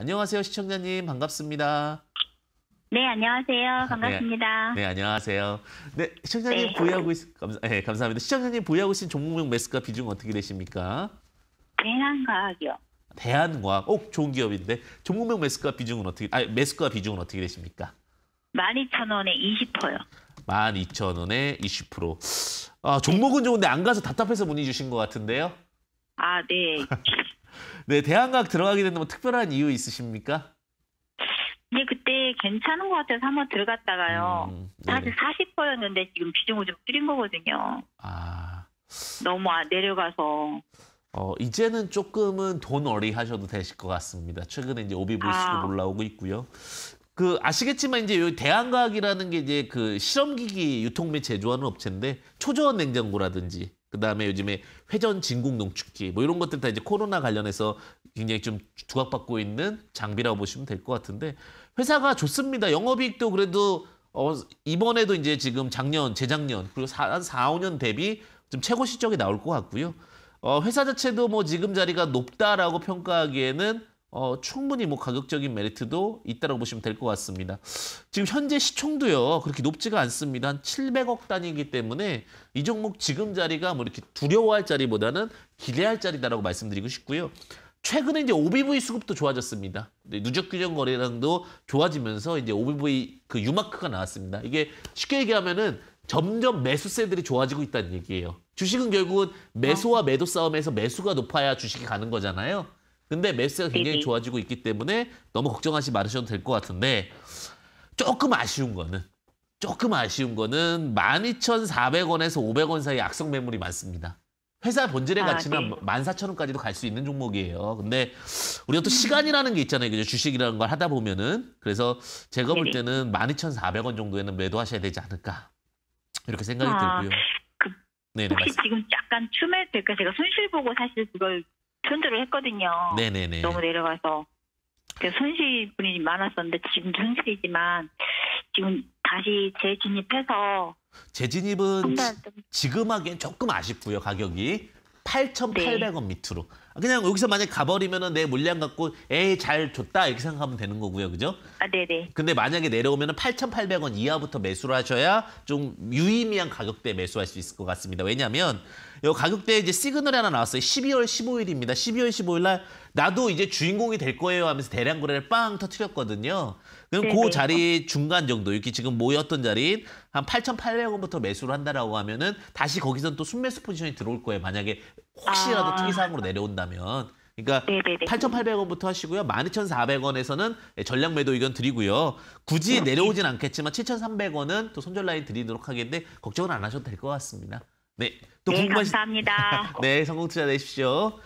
안녕하세요, 시청자님. 반갑습니다. 네, 안녕하세요. 반갑습니다. 네, 안녕하세요. 네, 시청자님 네. 보유하고 있, 감사, 네, 감사합니다. 시청자님 보유하고 계신 종목명 매수가 비중 어떻게 되십니까? 대한과학이요. 대한과학, 오, 좋은 기업인데 종목명 매수가 비중은 어떻게, 아, 매수가 비중은 어떻게 되십니까? 12,000원에 20%요. 12,000원에 20%. 아, 종목은 좋은데 안 가서 답답해서 문의 주신 것 같은데요. 아, 네. 네, 대한과학 들어가게 된뭐 특별한 이유 있으십니까? 근데 그때 괜찮은 것 같아서 한번 들어갔다가요. 음, 네네. 사실 40%였는데 지금 비중을 좀 줄인 거거든요. 아, 너무 아- 내려가서. 어, 이제는 조금은 돈 어리 하셔도 되실 것 같습니다. 최근에 이제 오비브이스도 아. 올라오고 있고요. 그 아시겠지만 이제 요 대한과학이라는 게 이제 그 실험기기 유통 및 제조하는 업체인데 초저온 냉장고라든지 그다음에 요즘에 회전 진공 농축기 뭐 이런 것들 다 이제 코로나 관련해서 굉장히 좀 주각받고 있는 장비라고 보시면 될 것 같은데 회사가 좋습니다. 영업이익도 그래도 어 이번에도 이제 지금 작년, 재작년 그리고 사, 한 4, 5년 대비 좀 최고 실적이 나올 것 같고요. 어 회사 자체도 뭐 지금 자리가 높다라고 평가하기에는 어, 충분히 뭐 가격적인 메리트도 있다고 보시면 될 것 같습니다. 지금 현재 시총도요 그렇게 높지가 않습니다. 한 700억 단위이기 때문에 이 종목 지금 자리가 뭐 이렇게 두려워할 자리보다는 기대할 자리다라고 말씀드리고 싶고요. 최근에 이제 OBV 수급도 좋아졌습니다. 네, 누적 규정 거래량도 좋아지면서 이제 OBV 그 유마크가 나왔습니다. 이게 쉽게 얘기하면은 점점 매수세들이 좋아지고 있다는 얘기예요. 주식은 결국은 매수와 매도 싸움에서 매수가 높아야 주식이 가는 거잖아요. 근데 매수가 굉장히 네네. 좋아지고 있기 때문에 너무 걱정하지 말으셔도 될 것 같은데 조금 아쉬운 거는 조금 아쉬운 거는 12,400원에서 500원 사이 악성 매물이 많습니다. 회사 본질의 아, 가치는 네. 14,000원까지도 갈 수 있는 종목이에요. 근데 우리가 또 시간이라는 게 있잖아요. 그죠? 주식이라는 걸 하다 보면은. 그래서 제가 볼 네네. 때는 12,400원 정도에는 매도하셔야 되지 않을까. 이렇게 생각이 아, 들고요. 그 네네, 혹시 말씀. 지금 약간 추매 될까 제가 손실 보고 사실 그걸 손절을 했거든요. 네네네. 너무 내려가서. 그래서 손실 분이 많았었는데 지금 손실이지만 지금 다시 재진입해서 재진입은 지금 하기엔 조금 아쉽고요, 가격이. 네. 8,800원 밑으로. 그냥 여기서 만약 가버리면은 내 물량 갖고 에이 잘 줬다 이렇게 생각하면 되는 거고요. 그죠? 아, 네네. 근데 만약에 내려오면은 8,800원 이하부터 매수를 하셔야 좀 유의미한 가격대에 매수할 수 있을 것 같습니다. 왜냐하면 이 가격대에 이제 시그널이 하나 나왔어요. 12월 15일입니다. 12월 15일 날 나도 이제 주인공이 될 거예요 하면서 대량 거래를 빵 터트렸거든요. 그럼 그 네네. 자리 중간 정도 이렇게 지금 모였던 자리인 한 8,800원부터 매수를 한다라고 하면은 다시 거기선 또 순매수 포지션이 들어올 거예요. 만약에 혹시라도 아. 특이사항으로 내려온다면. 그러니까 네네네. 8,800원부터 하시고요. 12,400원에서는 전량 매도 의견 드리고요. 굳이 내려오진 않겠지만 7,300원은 또 손절 라인 드리도록 하겠는데 걱정은 안 하셔도 될 것 같습니다. 네. 또 네, 궁금하신 감사합니다. 네, 성공 투자 되십시오.